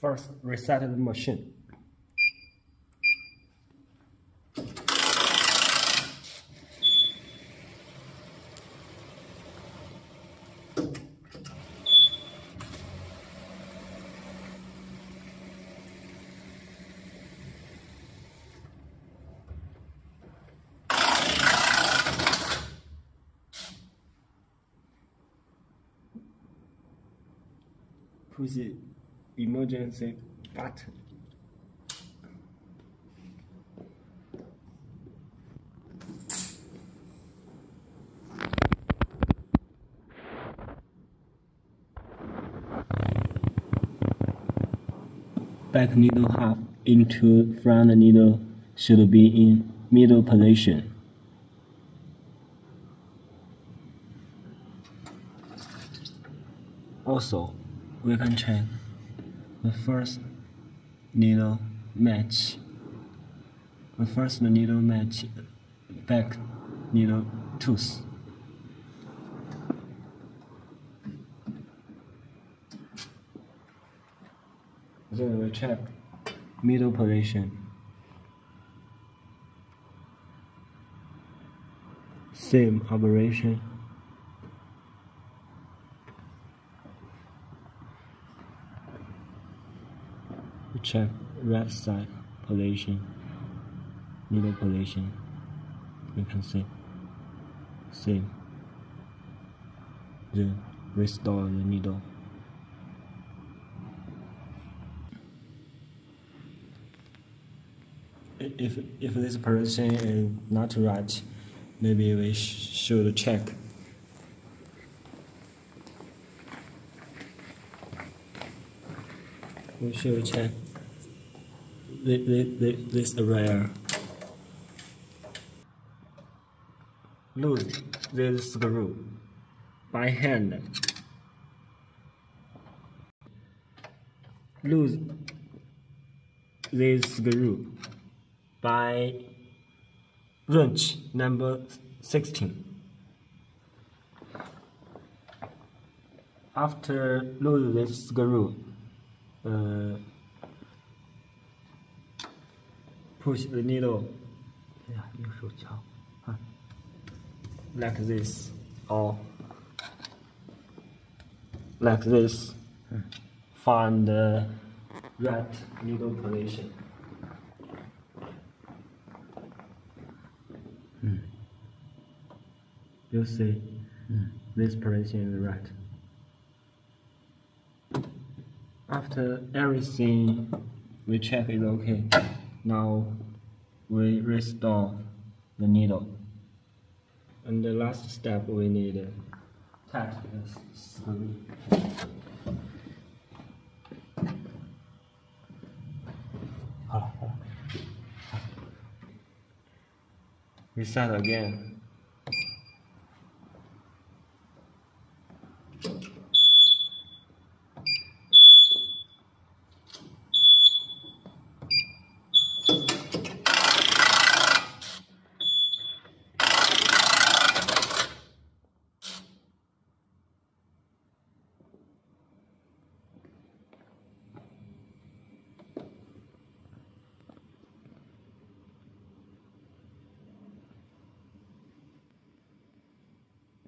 First, reset the machine. the emergency button. Back needle half into front needle should be in middle position. Also, we can check the first needle match. The first needle match back needle tooth. Then we check middle position. Same operation check right side position, needle position. You can see. Same. Then restore the needle. If if this position is not right, maybe we sh should check. We should check this rare. Lose this screw by hand. Lose this screw by wrench number 16. After lose this screw, uh, push the needle. Like this or like this. Find the right needle position. Mm. you see. Mm. this position is right after everything we check is okay now we restore the needle. And the last step we need to tight the screw. Reset again.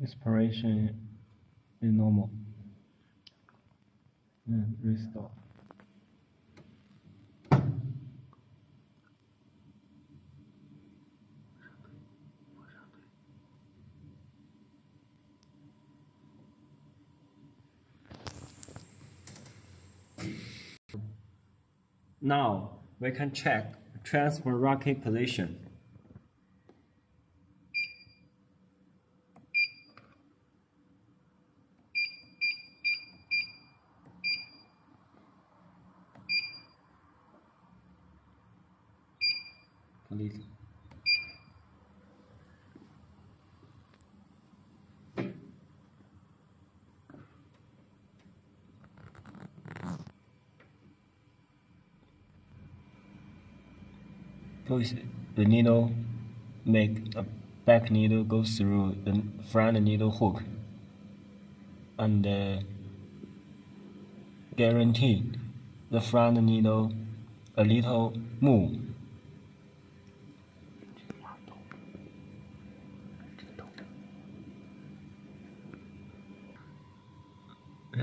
Expiration is normal and restore. Now we can check transfer racking position. Completely. Push the needle, make a back needle go through the front needle hook and uh, guaranteed the front needle a little move.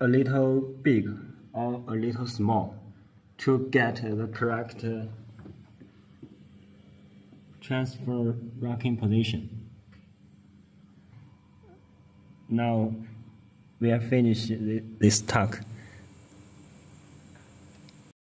a little big or a little small to get the correct uh, transfer racking position. Now we have finished this talk.